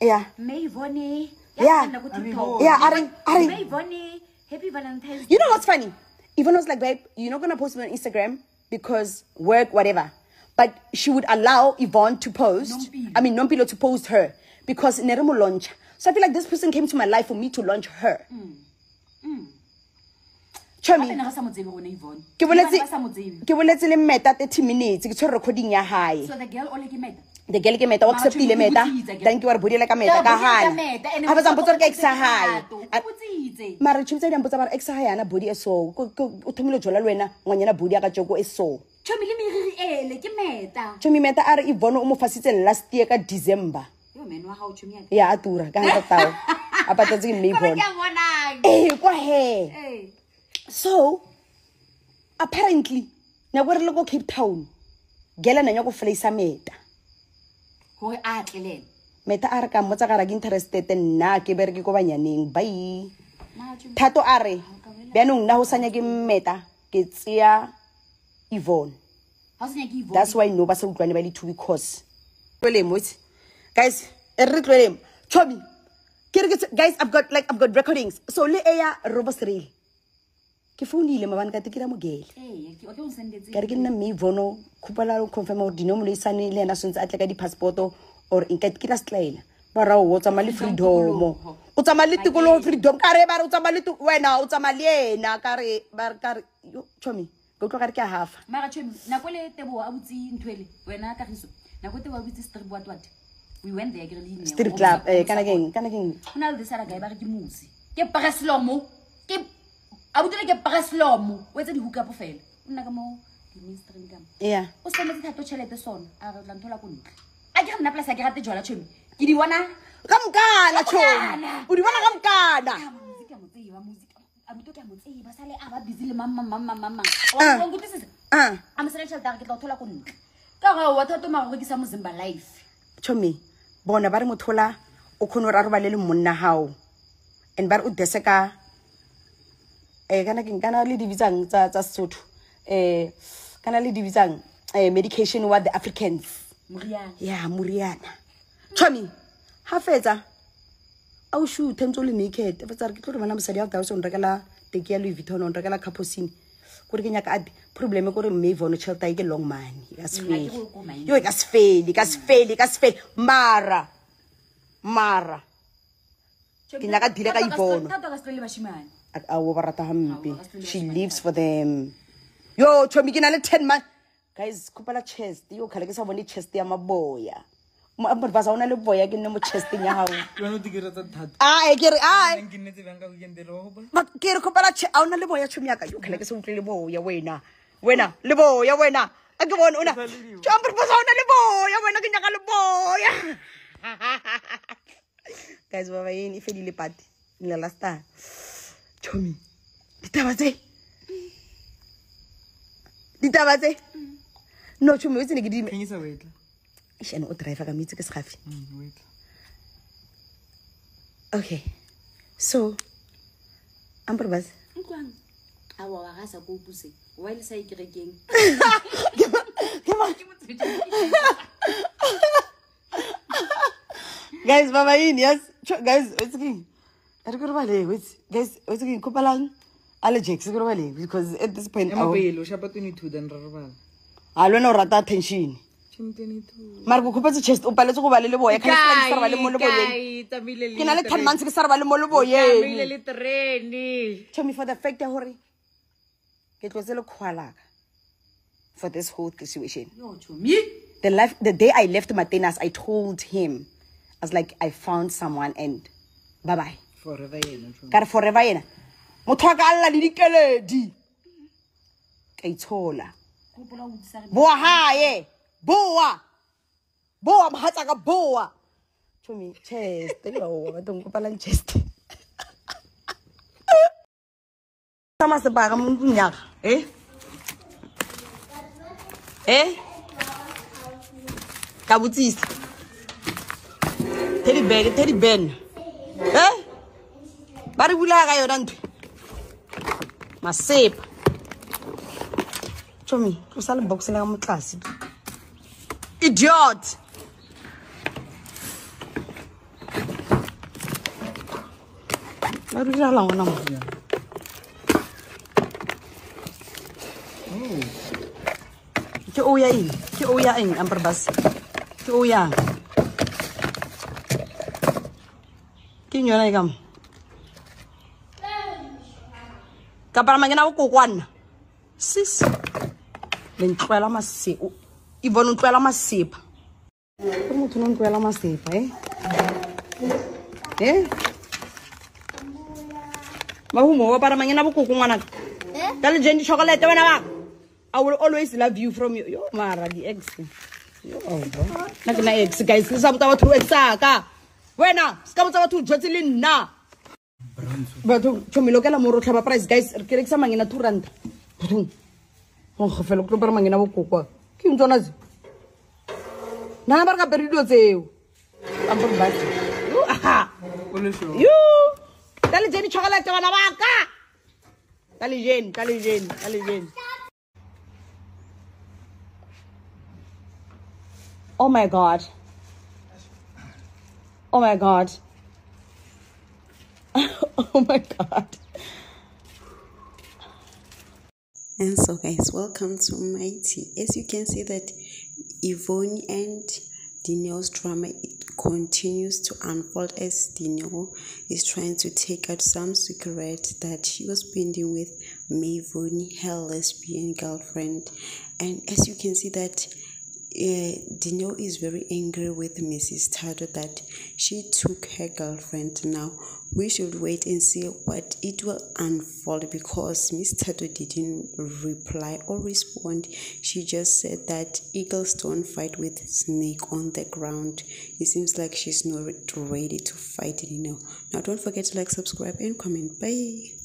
yeah mayivoni yeah you know what's funny even was like babe you're not gonna post me on instagram because work whatever but she would allow Yvonne to post nompilo. I mean Nompilo to post her because Neremo launch so I feel like this person came to my life for me to launch her mm. Mm. ke so the girl only ke the girl ke meta o acceptile meta thank you are bodile ka meta ka hae a fetsa mpotsa gore ke exa hae mare tshomi tsa di mpotsa mare exa hae ana body e so o thomile jola le wena ngwanyana body a ka tjoko e so tshomi le meriri ele ke meta tshomi meta are i bone o mo fasitse last year ka december yo men wa ha o tshomi ya ya atura ka ntata tao a patatse ke mei bone eh kwa he so apparently nako e re le ko cape town gela nanya go flaisa meta meta a ka mmotsa ka ra ke interested nna ke bereke ko banyaneng bai thato a re nna go sanya ke mmeta ke tseya evone that's why no ba sa utlwane ba le two because tlolemotse guys e re re tloelemo guys i've got like i've got recordings so le e ya robos ke founile mabane ka te ke ra mogele kare ke nna mme vono kgopela confirma gore dinomolo e sane le ena santse a tle ka di-passport-o or nka te ke ra setlaela barao o tsamaya le freedomo o tsamaya le tikologo freedom kare bare o tsamaya le wena o tsamaya le ena kare bare kare chomi ke utlwa kare ke a hafa mara chomi nako le tebo a botse ntho ele wena kagiso nako tebo a botse stribwatwat we went there kerele strip club eh, kana keng kana keng go na le the sara guy bare ke mosi ke preslomo ke a butile ke breslomo o etse dihookupo fela o nna ka mo di-ministering kam o sametse thato tšhelete sona a re tla ntho la ko ntle a ke ga nna polase a ke gate jala tšhomi ke di bona ka mokana tšhomi o di bona ka mokana tšhomi ah. ah. bona ba re mothola o kgone o rarobale le monna gago and ba re o dese ka Eh, kana le di bitsang tsa tsa sotho um eh, kana le di bitsang eh, medication wa the africans ya moriana tshwami ga fetsa a o shuthentse o le naked fetsa re ke tlo re bana mosadi a thouse ng rekela teki ya louis vitton ng rekela caposine gore ke nyaka ade probleme kore mme e vone chelta e ke long mone e yo e ka se fele e ka se fele ka se fele mara mara ke nyaka dire ka ivono she lives for them yo chomi ke le ten month guys kupala chest yo kgale ke sa bone chest ya maboya morbasa o na le boya ke nne mo chesteng ya gago ah, eh, ke re kgopela a o na le boya tšhomi yaka yo kgale ke se utlwile boya wena wena le boya wena a ke bone ona morbasa o na le boya wena ke nyaka le boya guys babaene e fedile party lela star chomi ditaba tse ditaba tse no chomi o tsene ke dimeshane o drive ka metse ke segafe mm, okay so ampore bus e guys babaini yes guys it's king ari ku rivaleni guys wetse ke ikgopelang alejax ku rivaleni because at this point shapa twenty-two then ra rivala a le wena o rata attention mare ke kgopetse chest o paletse go ba le le boye ba le mo le boyeng ke na le ten months ke sa re ba le mo le boyeng tell me for the fact ya gore ke tlotse lekgwalaka for this whole situation the, life, the day i left matenas i told him i was like i found someone and bye bye ka re forever ena motho wa ka alla le dikeledi ka itshola boa haye boa boa mohatsaka boa chomi chest libaoa batho nkopalang chest sa masepaka mo ntlong yaka e eh? e eh? ka botsisa teddy ben teddy ben e eh? Bari wula kayo nandun. Masip. Chomi, kusala box la mo tlase Idiot! Bari wula lang naman. Ya. Yeah. Oh. Ki uya in. Ki uya in ang perbas. Ki uya. Ki nyo na ikam. kapalama ke nabokokwanna sis lentlwela maseo ivone e o tlwela masepa ke motho no o tlwela masepa e e mahumo o apara mangena bokoko ngwanaka eh? ka lejeng dichokolete wena baka i will always love you from yo mara di ex nna ke na ex guys ke sa botsa batho o etsaka wena se ka botsa batho o jetse le nna batho que ela la moro tlhaba price guys ke rekisa mangena two ranta bathong gofela kotlo bara mangena bokokwa ke eng tsona tse nana ba re kapere dilo tseo ka lejene tšhogelete bana baka ka lejene ka lejene ka lejene oh my god oh my god oh my god. And so, guys, welcome to my tea. As you can see, that Yvonne and Daniel's drama it continues to unfold as Daniel is trying to take out some secret that she was spending with Mayvoni, her lesbian girlfriend. And as you can see, that uh, eh, Dino is very angry with Mrs. tato that she took her girlfriend now we should wait and see what it will unfold because Miss Tato didn't reply or respond. She just said that eagles don't fight with snake on the ground. It seems like she's not ready to fight anymore. Now don't forget to like, subscribe and comment. Bye.